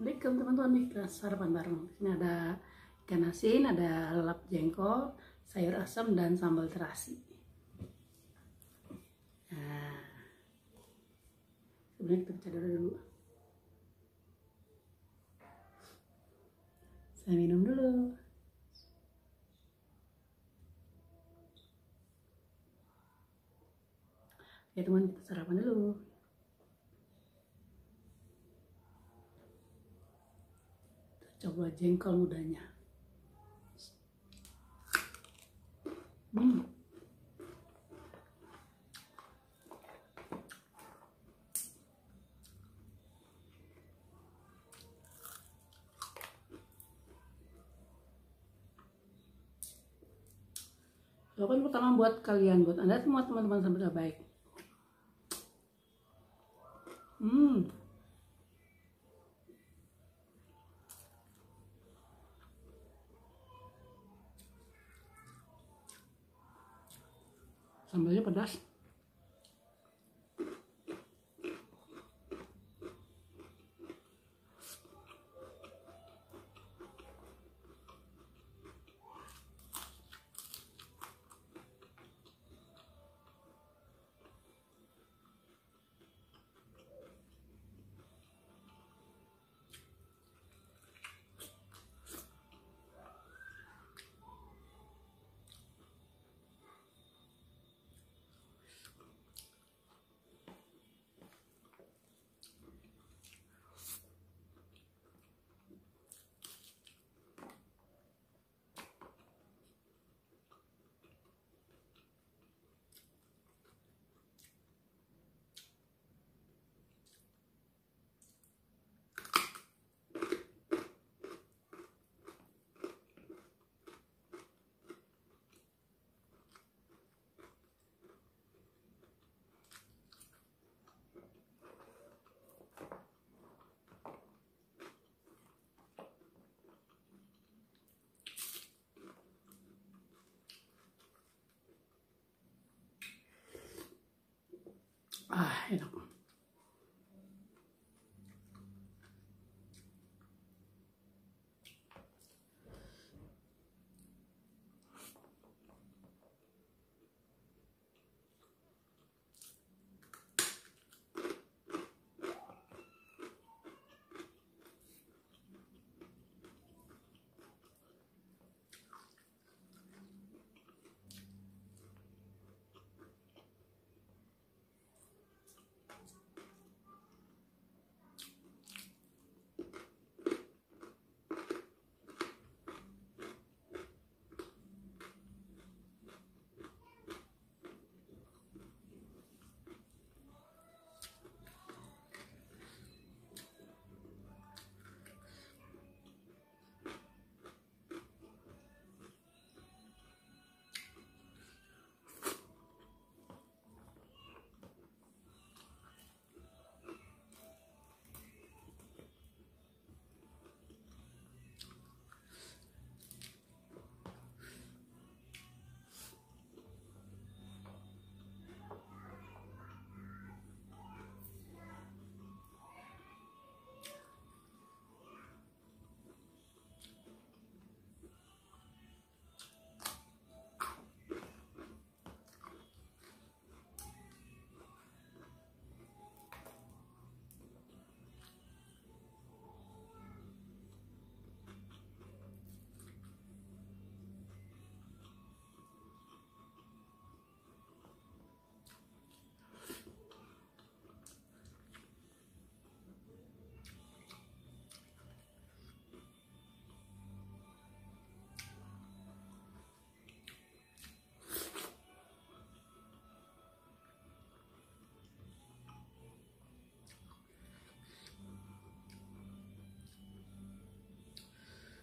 Assalamualaikum teman-teman kita sarapan bareng. Ini ada ikan asin, ada lelap jengkol, sayur asam dan sambal terasi. Nah, sebelumnya kita baca dulu. Saya minum dulu. Ya teman kita sarapan dulu. Coba jengkol mudanya hmm. Jawaban pertama buat kalian, buat anda semua teman-teman sahabat baik. Hmm. Sambalnya pedas ah enak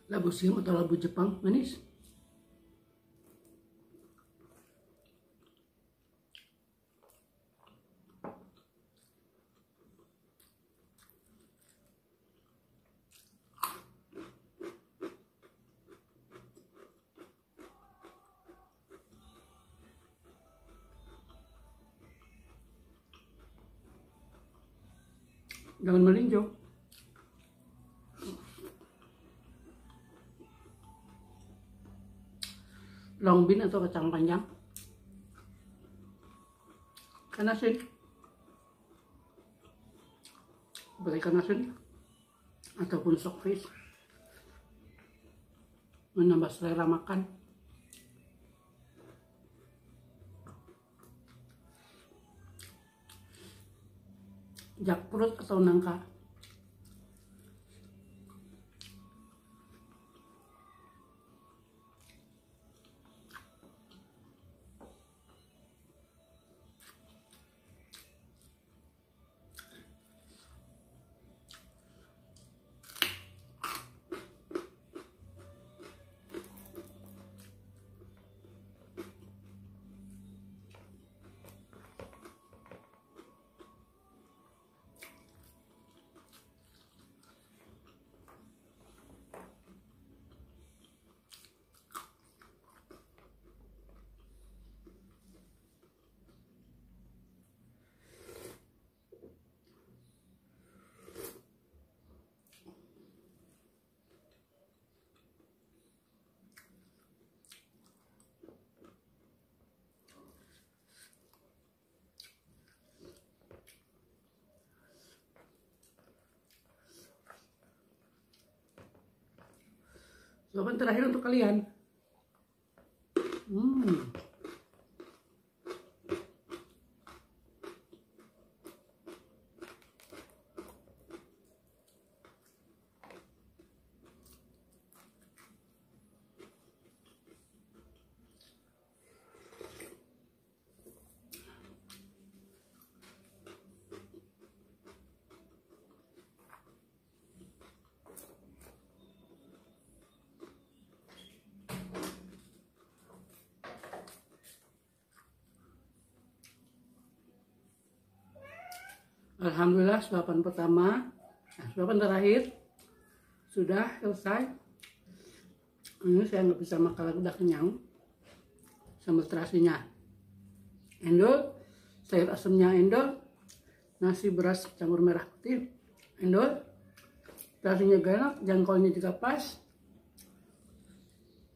labu siam atau labu Jepang manis? Daun melinjo long bean atau kacang panjang? Ikan asin boleh ikan ataupun stockfish menambah selera makan. Jakprut atau nangka Jawaban terakhir untuk kalian. Hmm. Alhamdulillah suapan pertama, nah, suapan terakhir sudah selesai. Ini saya nggak bisa makan udah kenyang. Sambal terasinya endol, sayur asamnya endol, nasi beras campur merah putih, endol, terasinya enak, jangkolnya juga pas.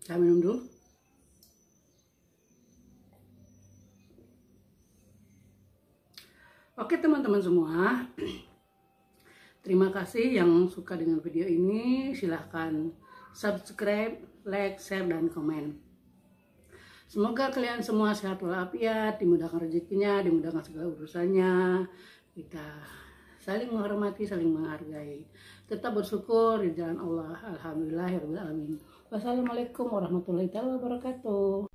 Saya minum dulu. Oke teman-teman semua, terima kasih yang suka dengan video ini. Silahkan subscribe, like, share, dan komen. Semoga kalian semua sehat walafiat, dimudahkan rezekinya, dimudahkan segala urusannya. Kita saling menghormati, saling menghargai. Tetap bersyukur di jalan Allah. Alhamdulillahirrahmanirrahim. Wassalamualaikum warahmatullahi wabarakatuh.